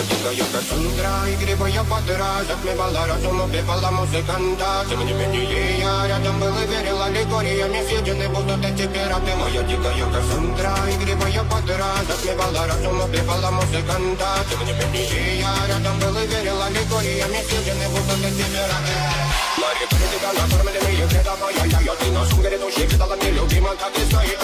дикая Кассандра Игривая подра Затмевала разум, убивала музыканта Тем не менее я рядом был и верил Аллегориями съедены будут эти пираты Моя дикая Кассандра Игривая подра Затмевала разум, убивала музыканта Тем не менее я рядом был и верил Аллегориями съедены будут эти пираты Мария, тебя накормленные предавая я Я ты на сумке грядущий, видала нелюбима, как и стоит